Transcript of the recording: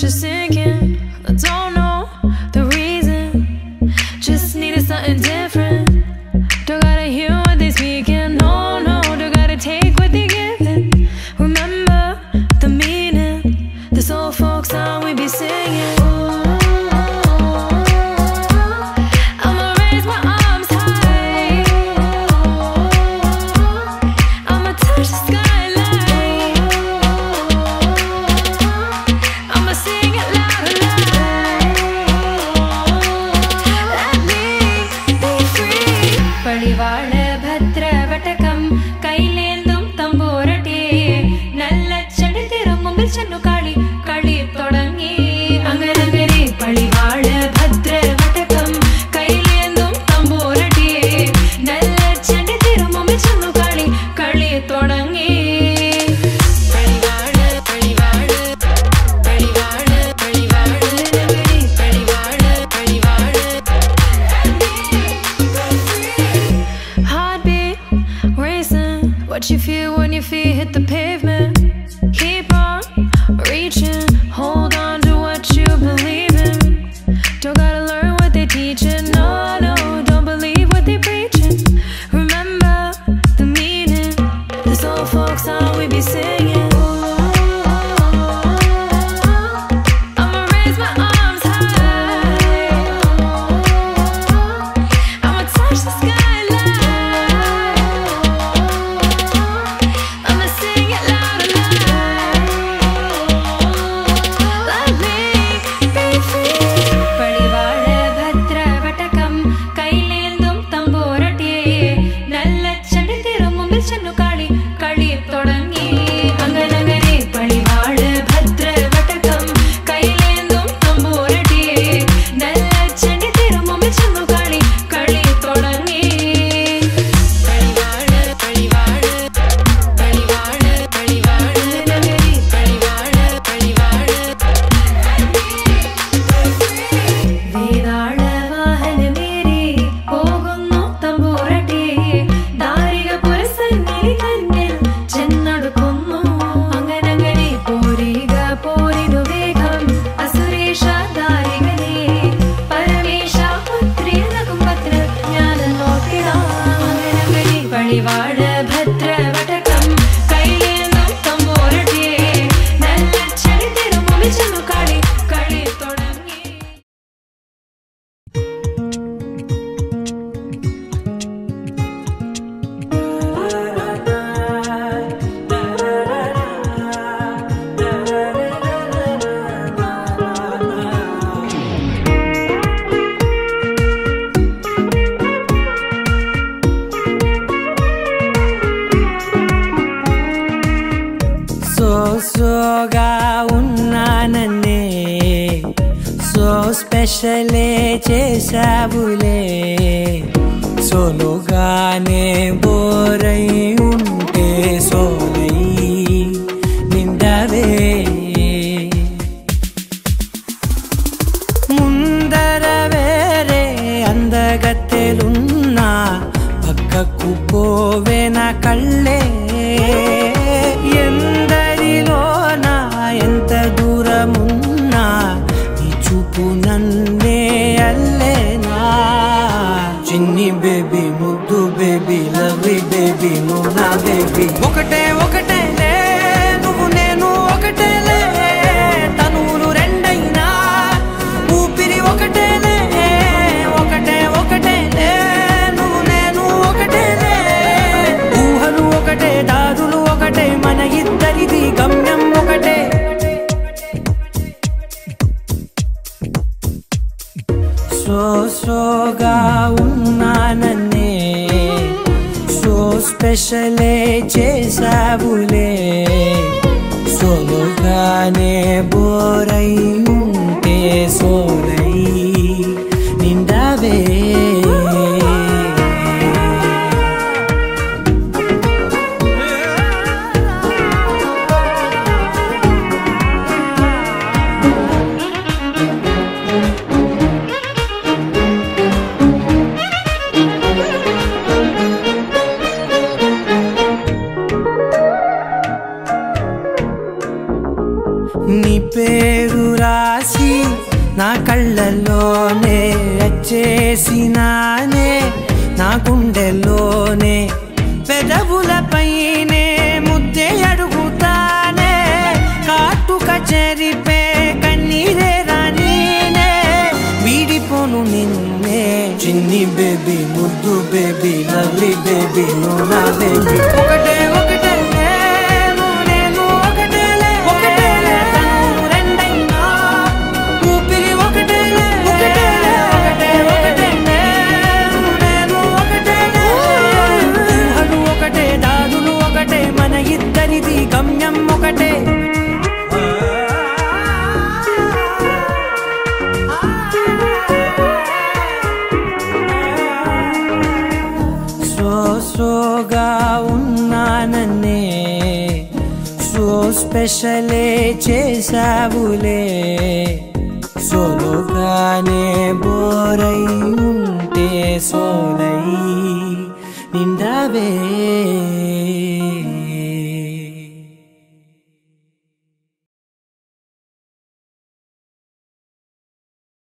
Just you sinking. I don't know the reason. Just needed something different. Don't gotta hear what they speaking. స్పెషలే చేశావులే. సోలుగానే బోరై ఉంటే సోలై నిండవే ముందర వేరే అందగత్తెలున్నా పక్కకు పోవే నా కళ్ళే పిన్ని బేబీ ముద్దు బేబీ లవ్ బేబీ నువ్వు నా బేబీ. ఒకటే ఒకటే ఒకటే ఒకటే ఒకటే ఒకటే దాదులు ఒకటే ఒకటే. So so స్పెషలే చేసావులే. సోలుగానే బోరై ఉంటే సోలై నిండావే. నీ కళ్ళల్లోనే చేసినానే నా గుండెల్లోనే పెదవులపైనే ముద్దే అడుగుతానే కాటుక చెరిపే కన్నీరే రానీనే వీడిపోను నిన్నే. చిన్ని బేబీ ముద్దు బేబీ లవ్లీ బేబీ నా బేబీ. ఒకటే ఇద్దరిది గమ్యం ఒకటే. సో సోగా ఉన్నానన్నే సో స్పెషలే చేసావులే సోలోగానే బోరై ఉంటే సోలై నిండావే.